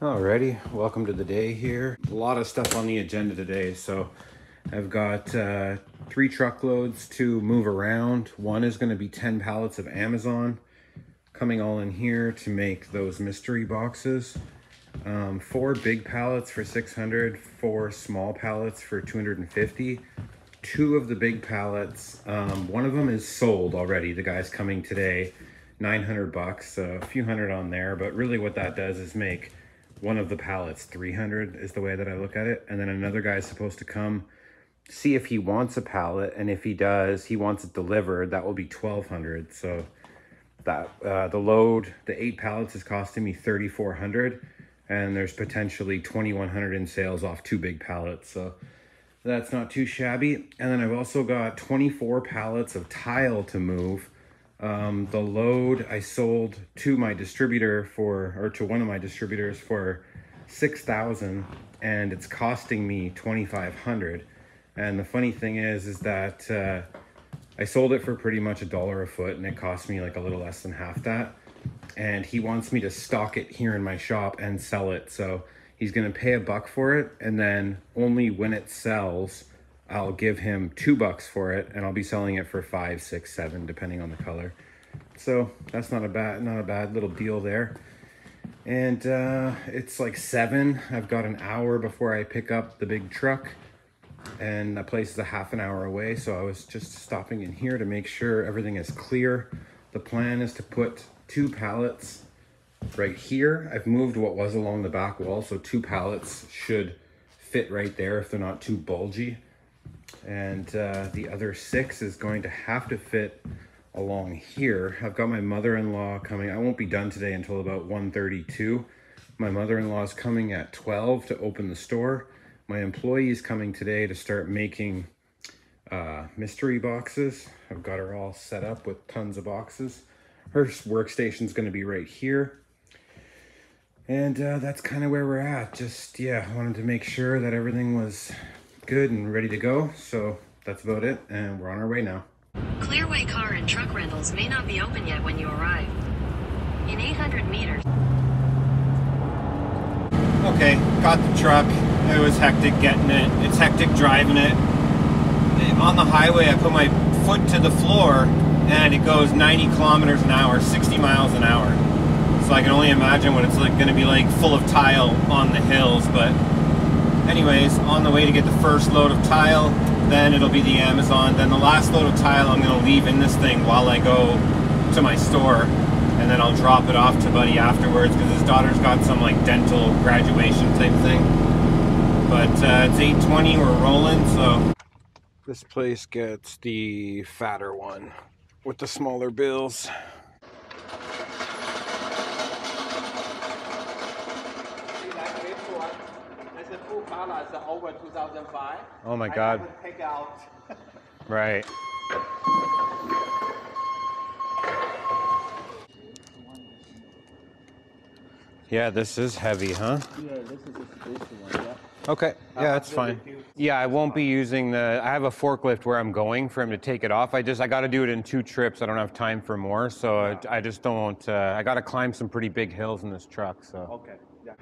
Alrighty, welcome to the day here. A lot of stuff on the agenda today. So I've got uh, three truckloads to move around. One is going to be 10 pallets of Amazon coming all in here to make those mystery boxes. Um, four big pallets for 600, four small pallets for 250. Two of the big pallets, um, one of them is sold already. The guy's coming today, 900 bucks, a few hundred on there. But really what that does is make one of the pallets 300 is the way that I look at it. And then another guy is supposed to come see if he wants a pallet. And if he does, he wants it delivered. That will be 1200. So that uh, the load, the eight pallets is costing me 3,400 and there's potentially 2,100 in sales off two big pallets. So that's not too shabby. And then I've also got 24 pallets of tile to move. Um, the load I sold to my distributor for, or to one of my distributors for 6,000 and it's costing me 2,500. And the funny thing is, is that uh, I sold it for pretty much a dollar a foot and it cost me like a little less than half that. And he wants me to stock it here in my shop and sell it. So he's gonna pay a buck for it and then only when it sells, I'll give him two bucks for it and I'll be selling it for five, six, seven, depending on the color. So that's not a bad, not a bad little deal there. And uh, it's like seven. I've got an hour before I pick up the big truck and the place is a half an hour away. So I was just stopping in here to make sure everything is clear. The plan is to put two pallets right here. I've moved what was along the back wall. So two pallets should fit right there if they're not too bulgy and uh, the other six is going to have to fit along here. I've got my mother-in-law coming. I won't be done today until about 1.32. My mother-in-law is coming at 12 to open the store. My employee is coming today to start making uh, mystery boxes. I've got her all set up with tons of boxes. Her workstation is going to be right here. And uh, that's kind of where we're at. Just, yeah, I wanted to make sure that everything was good and ready to go. So that's about it, and we're on our way now. Clearway car and truck rentals may not be open yet when you arrive. In 800 meters. Okay, got the truck. It was hectic getting it. It's hectic driving it. On the highway, I put my foot to the floor and it goes 90 kilometers an hour, 60 miles an hour. So I can only imagine what it's like going to be like full of tile on the hills, but anyways, on the way to get the first load of tile, then it'll be the Amazon. Then the last load of tile I'm gonna leave in this thing while I go to my store. And then I'll drop it off to Buddy afterwards because his daughter's got some like dental graduation type thing. But uh, it's 820, we're rolling, so. This place gets the fatter one with the smaller bills. Over 2005. Oh my God. Take out. right. Yeah, this is heavy, huh? Yeah, this is a space one, yeah. Okay, yeah, that's fine. Yeah, I won't be using the, I have a forklift where I'm going for him to take it off. I just, I got to do it in two trips. I don't have time for more, so I, I just don't, uh, I got to climb some pretty big hills in this truck, so. Okay, yeah.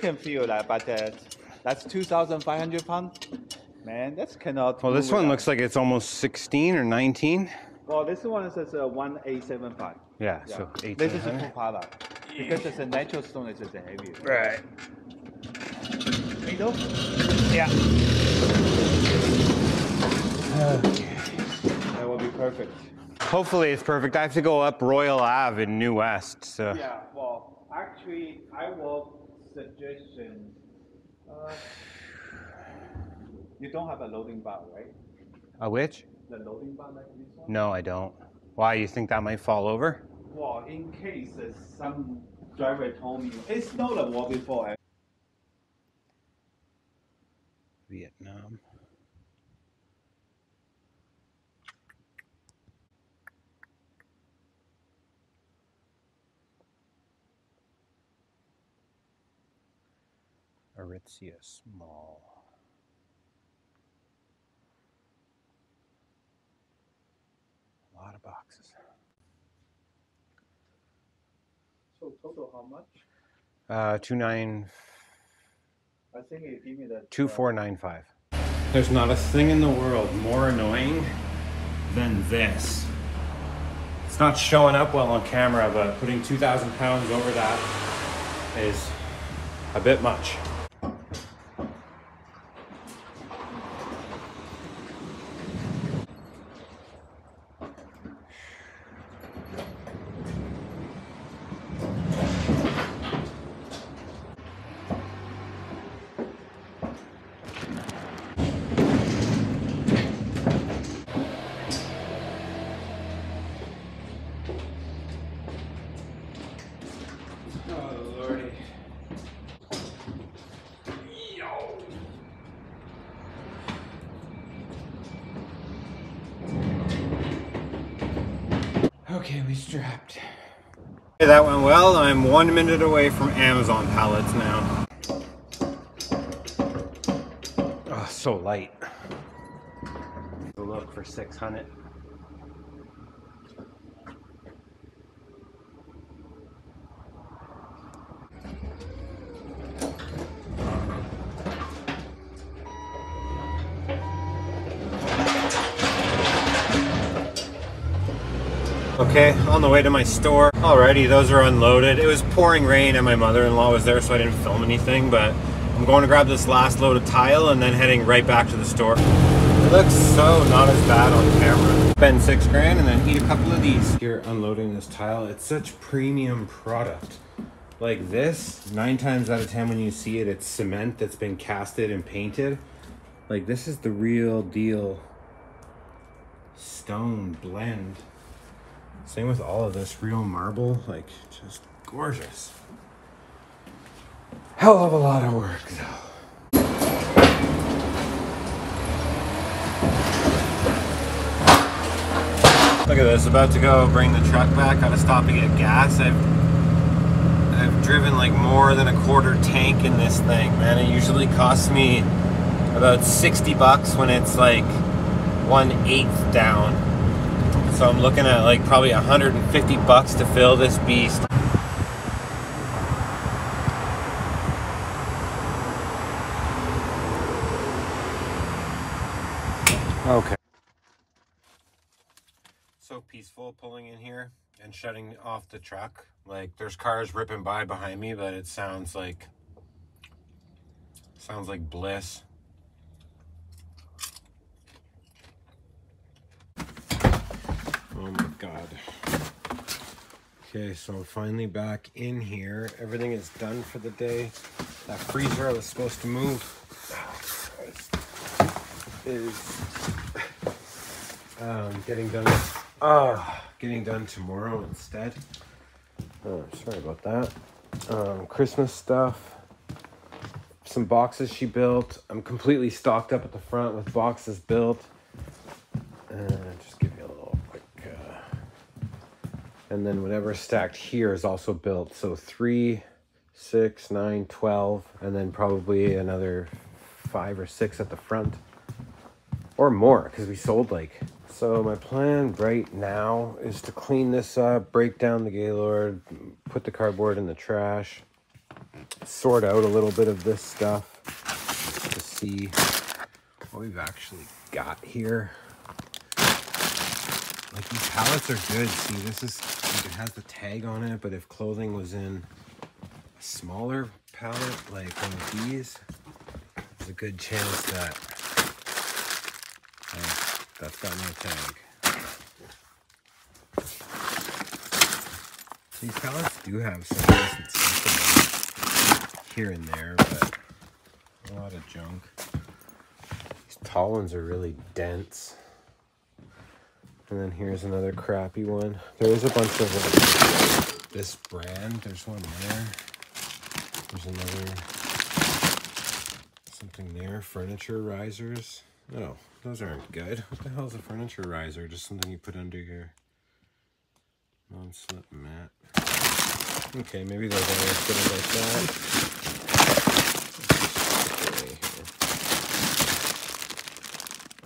Can feel that, but uh, that's 2,500 pounds. Man, that's cannot. Well, this one looks like it's almost 16 or 19. Well, this one is uh, 1875. Yeah, yeah. so 18. This is a full product. Because it's a natural stone, it's a heavy. Right. Middle? Yeah. Okay. That will be perfect. Hopefully it's perfect. I have to go up Royal Ave in New West. So. Yeah, well, actually, I will suggestion. Uh, You don't have a loading bar, right? A which? The loading bar like this one? No, I don't. Why? You think that might fall over? Well, in case uh, some driver told me it's not a wall before. Vietnam. Aritzia Small. A lot of boxes. So total how much? Uh, two nine I think you give me the two four nine five. There's not a thing in the world more annoying than this. It's not showing up well on camera, but putting two thousand pounds over that is a bit much. Oh lordy. Okay, we strapped. Okay, that went well. I'm one minute away from Amazon pallets now. Oh, so light. Look for 600. Okay, on the way to my store. Alrighty, those are unloaded. It was pouring rain and my mother-in-law was there so I didn't film anything, but I'm going to grab this last load of tile and then heading right back to the store. It looks so not as bad on camera. Spend six grand and then eat a couple of these. Here unloading this tile, it's such premium product. Like this, nine times out of 10 when you see it, it's cement that's been casted and painted. Like this is the real deal stone blend. Same with all of this real marble, like just gorgeous. Hell of a lot of work though. Look at this, about to go bring the truck back. Gotta stop to get gas. I've I've driven like more than a quarter tank in this thing, man. It usually costs me about 60 bucks when it's like one eighth down. So I'm looking at like probably 150 bucks to fill this beast. Okay. So peaceful pulling in here and shutting off the truck. Like there's cars ripping by behind me, but it sounds like sounds like bliss. Oh my god. Okay, so I'm finally back in here. Everything is done for the day. That freezer I was supposed to move is um, getting done. Uh, getting done tomorrow instead. Oh, sorry about that. Um, Christmas stuff. Some boxes she built. I'm completely stocked up at the front with boxes built. And then whatever stacked here is also built. So three, six, nine, twelve, and then probably another five or six at the front. Or more, because we sold like. So my plan right now is to clean this up, break down the Gaylord, put the cardboard in the trash, sort out a little bit of this stuff to see what we've actually got here. Like these pallets are good. See, this is like it has the tag on it, but if clothing was in a smaller pallet, like one of these, there's a good chance that uh, that's got no tag. These pallets do have some decent stuff here and there, but a lot of junk. These tall ones are really dense. And then here's another crappy one. There is a bunch of this brand. There's one there. There's another something there. Furniture risers. No, those aren't good. What the hell is a furniture riser? Just something you put under your non-slip mat. Okay, maybe as good like that.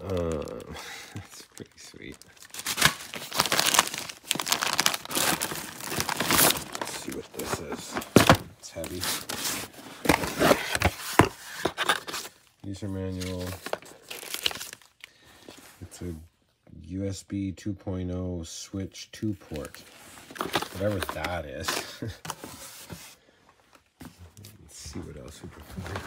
Um, that's pretty sweet. Let's see what this is. It's heavy. User manual. It's a USB 2.0 switch 2 port. Whatever that is. Let's see what else we can find.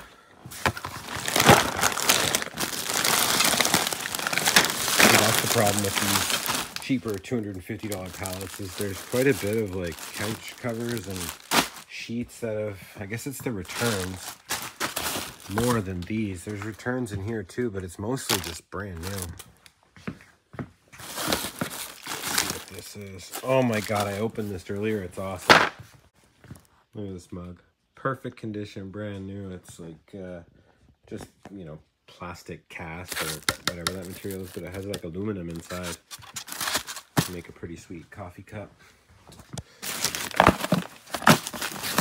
See, that's the problem with these cheaper $250 pallets is there's quite a bit of like couch covers and sheets that have, I guess it's the returns more than these. There's returns in here too, but it's mostly just brand new. this is. Oh my god, I opened this earlier. It's awesome. Look at this mug. Perfect condition, brand new. It's like uh, just, you know, plastic cast or whatever that material is, but it has like aluminum inside to make a pretty sweet coffee cup. Let's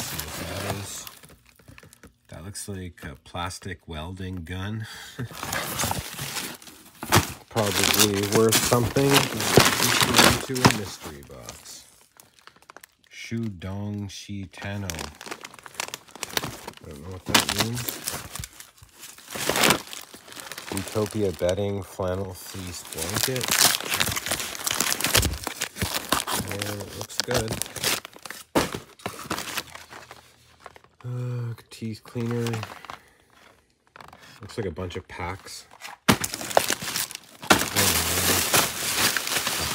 see what that is. That looks like a plastic welding gun. Probably worth something. Into a mystery box. Shu Dong Shi Tano. I don't know what that means. Utopia bedding flannel fleece blanket. And it looks good. Uh, teeth cleaner. Looks like a bunch of packs. A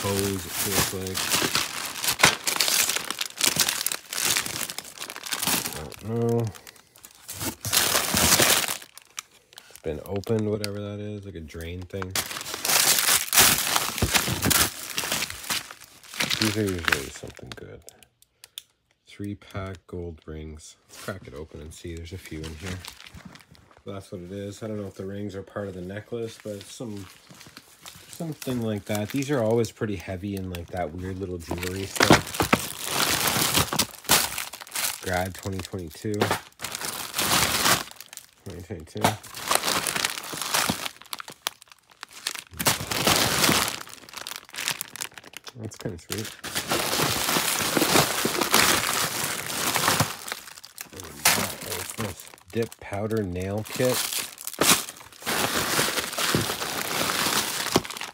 hose, it feels like. I don't know. It's been opened, whatever that is, like a drain thing. These are usually something good. Three pack gold rings. Let's crack it open and see. There's a few in here. That's what it is. I don't know if the rings are part of the necklace, but some something like that. These are always pretty heavy and like that weird little jewelry stuff. Grad 2022. 2022. That's kind of sweet. What's this? Dip powder nail kit.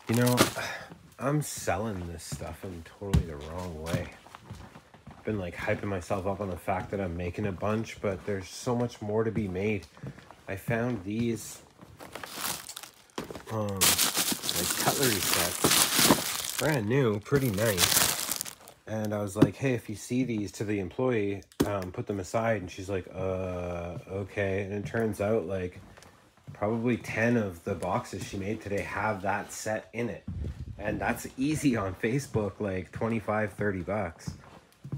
You know, I'm selling this stuff in totally the wrong way. I've been like hyping myself up on the fact that I'm making a bunch, but there's so much more to be made. I found these um like cutlery sets, brand new, pretty nice. And I was like, hey, if you see these to the employee, um, put them aside. And she's like, uh, okay. And it turns out like probably 10 of the boxes she made today have that set in it. And that's easy on Facebook, like 25, 30 bucks.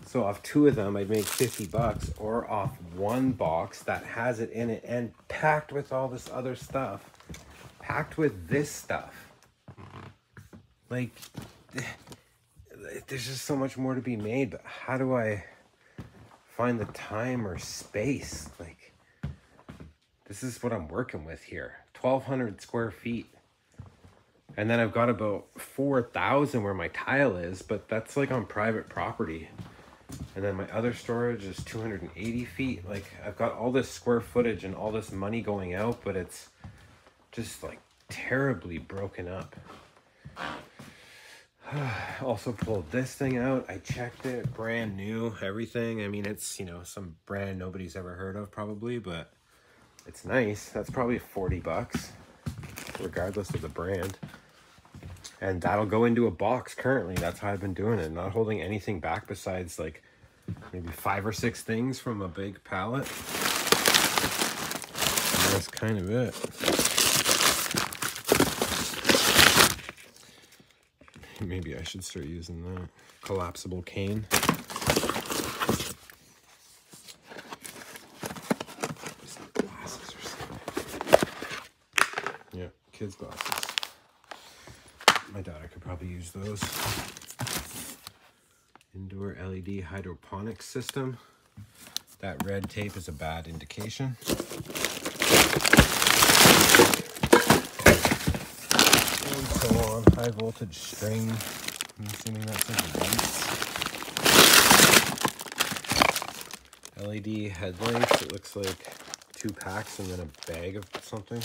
So off two of them, I'd make 50 bucks or off one box that has it in it and packed with all this other stuff. Packed with this stuff. Like, there's just so much more to be made, but how do I find the time or space? Like, this is what I'm working with here 1,200 square feet. And then I've got about 4,000 where my tile is, but that's like on private property. And then my other storage is 280 feet. Like, I've got all this square footage and all this money going out, but it's just like terribly broken up. also pulled this thing out. I checked it, brand new, everything. I mean, it's, you know, some brand nobody's ever heard of probably, but it's nice. That's probably 40 bucks, regardless of the brand. And that'll go into a box currently. That's how I've been doing it. Not holding anything back besides like maybe five or six things from a big pallet. And that's kind of it. Maybe I should start using that collapsible cane. Yeah, kids' glasses. My daughter could probably use those. Indoor LED hydroponic system. That red tape is a bad indication. On. High voltage string. I'm assuming that's like lights. LED headlights. It looks like two packs and then a bag of something.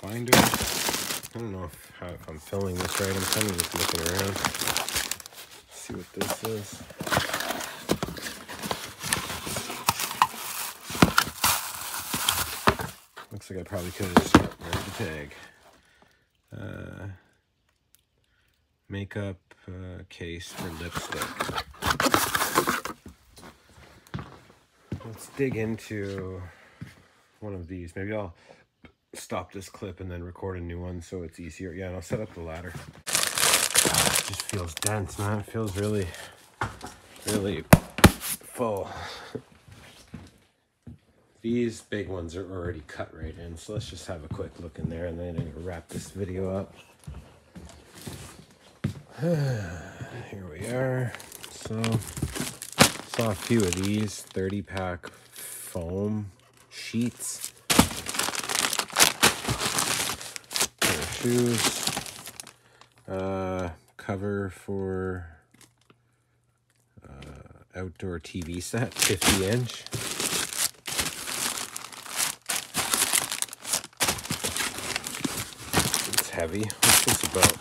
Binder. I don't know if, how, if I'm filming this right. I'm kind of just looking around. See what this is. Like I probably could have just read the tag. Uh, makeup uh, case for lipstick. Let's dig into one of these. Maybe I'll stop this clip and then record a new one so it's easier. Yeah, and I'll set up the ladder. It just feels dense, man. It feels really, really full. These big ones are already cut right in, so let's just have a quick look in there and then wrap this video up. Here we are. So, saw a few of these 30 pack foam sheets. Pair of shoes. Uh, cover for uh, outdoor TV set, 50 inch. It's heavy. What's this about?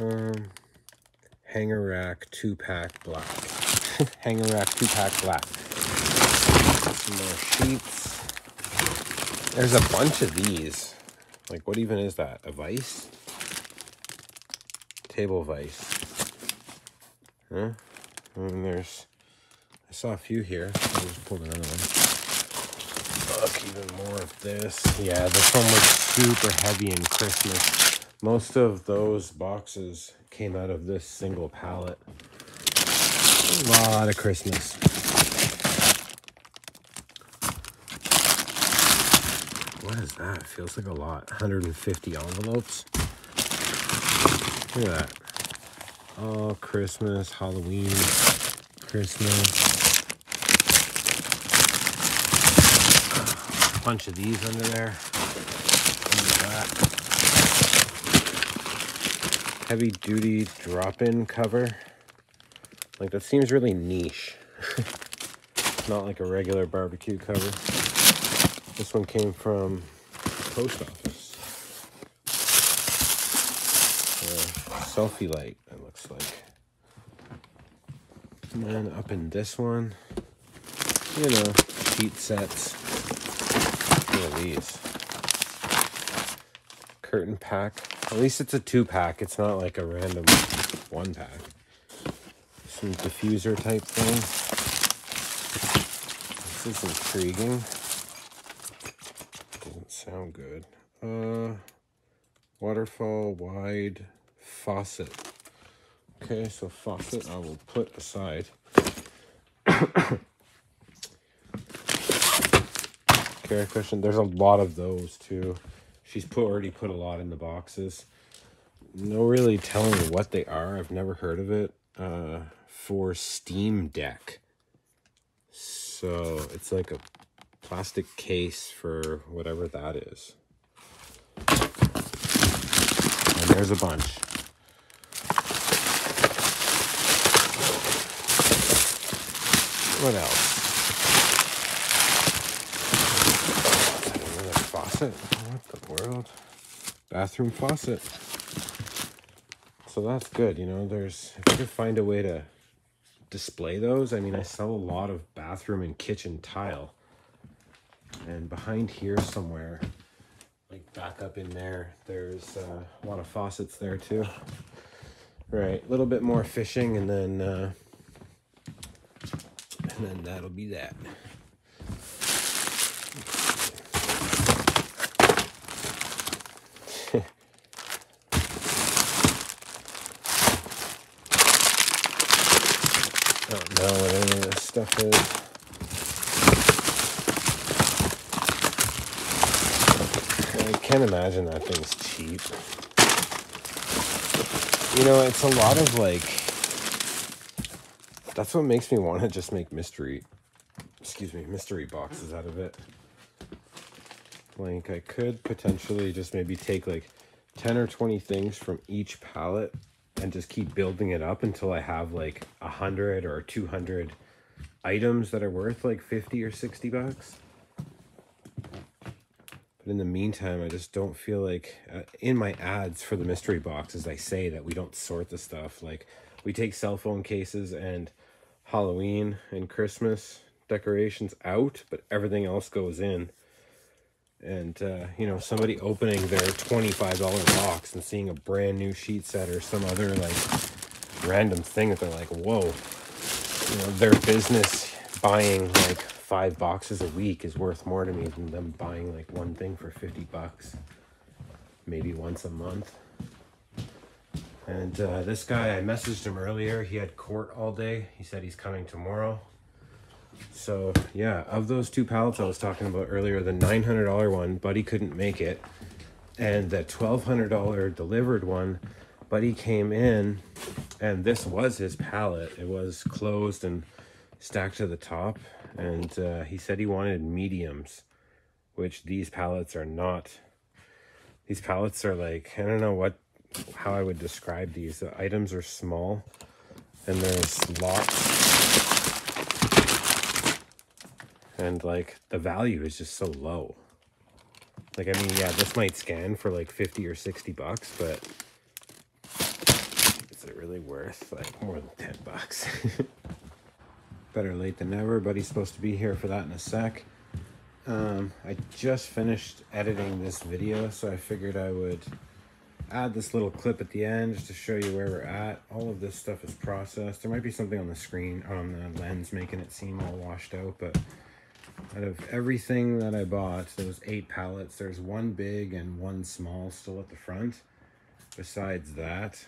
Um, hanger rack two pack black. hanger rack two pack black. Some more sheets. There's a bunch of these. Like, what even is that? A vice? Table vice. Huh? And there's. I saw a few here. I'll just pulled another one. Even more of this. Yeah, this one was super heavy in Christmas. Most of those boxes came out of this single pallet. A lot of Christmas. What is that? Feels like a lot. 150 envelopes. Look at that. Oh, Christmas, Halloween, Christmas. Bunch of these under there. Under. Heavy duty drop-in cover. Like that seems really niche. Not like a regular barbecue cover. This one came from post office. Uh, selfie light, it looks like. And then up in this one, you know, heat sets. At these. Curtain pack. At least it's a two pack. It's not like a random one pack. Some diffuser type thing. This is intriguing. Doesn't sound good. Uh, waterfall wide faucet. Okay, so faucet I will put aside. Cushion. There's a lot of those too. She's put already put a lot in the boxes. No really telling what they are. I've never heard of it. Uh, for Steam Deck. So it's like a plastic case for whatever that is. And there's a bunch. What else? Is that another faucet? What the world? Bathroom faucet. So that's good, you know. There's if you could find a way to display those. I mean, I sell a lot of bathroom and kitchen tile. And behind here somewhere, like back up in there, there's uh, a lot of faucets there too. Right, a little bit more fishing and then uh, and then that'll be that. Boxes. I can't imagine that thing's cheap. You know, it's a lot of like. That's what makes me want to just make mystery. Excuse me, mystery boxes out of it. Like, I could potentially just maybe take like 10 or 20 things from each palette and just keep building it up until I have like a hundred or 200 items that are worth like 50 or 60 bucks. But in the meantime, I just don't feel like uh, in my ads for the mystery boxes, I say that we don't sort the stuff. Like we take cell phone cases and Halloween and Christmas decorations out, but everything else goes in and uh, you know somebody opening their $25 box and seeing a brand new sheet set or some other like random thing that they're like whoa you know their business buying like five boxes a week is worth more to me than them buying like one thing for 50 bucks maybe once a month. And uh, this guy i messaged him earlier. He had court all day. He said he's coming tomorrow. So yeah, of those two pallets I was talking about earlier, the $900 one, Buddy couldn't make it. And the $1,200 delivered one, Buddy came in and this was his pallet. It was closed and stacked to the top. And uh, he said he wanted mediums, which these pallets are not. These pallets are like, I don't know what, how I would describe these. The items are small and there's lots and like the value is just so low like i mean yeah this might scan for like 50 or 60 bucks but is it really worth like more than 10 bucks? Better late than never. But he's supposed to be here for that in a sec. Um, i just finished editing this video so i figured i would add this little clip at the end just to show you where we're at. All of this stuff is processed. There might be something on the screen on the lens making it seem all washed out but out of everything that I bought, those eight pallets, there's one big and one small still at the front. Besides that,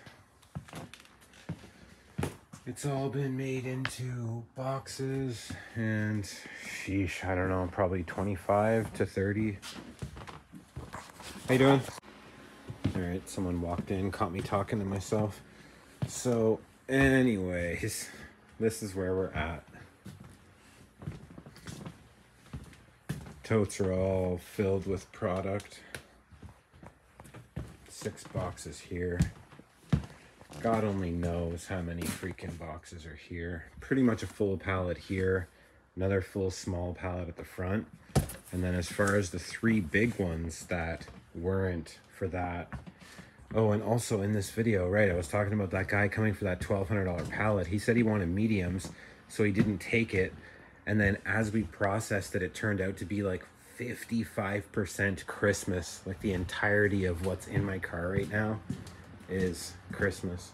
it's all been made into boxes and sheesh, I don't know, probably 25 to 30. How you doing? All right, someone walked in, caught me talking to myself. So anyways, this is where we're at. totes are all filled with product. Six boxes here. God only knows how many freaking boxes are here. Pretty much a full pallet here. Another full small pallet at the front. And then as far as the three big ones that weren't for that. Oh, and also in this video, right, I was talking about that guy coming for that $1,200 pallet. He said he wanted mediums, so he didn't take it and then as we processed it, it turned out to be like 55% Christmas. Like the entirety of what's in my car right now is Christmas.